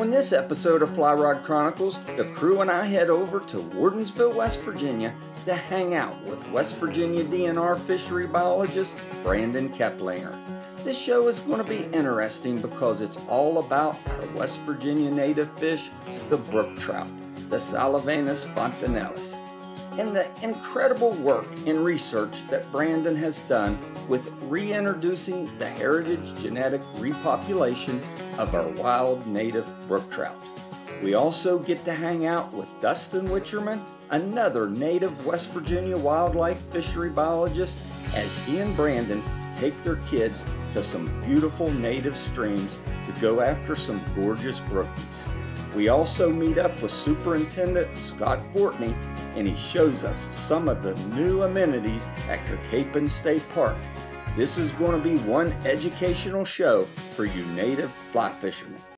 On this episode of Fly Rod Chronicles, the crew and I head over to Wardensville, West Virginia to hang out with West Virginia DNR fishery biologist Brandon Keplinger. This show is going to be interesting because it's all about our West Virginia native fish, the brook trout, the Salvelinus fontinalis, and the incredible work and research that Brandon has done with reintroducing the heritage genetic repopulation of our wild native brook trout. We also get to hang out with Dustin Wichterman, another native West Virginia wildlife fishery biologist, as he and Brandon take their kids to some beautiful native streams to go after some gorgeous brookies. We also meet up with Superintendent Scott Fortney and he shows us some of the new amenities at Cacapon State Park. This is going to be one educational show for you native fly fishermen.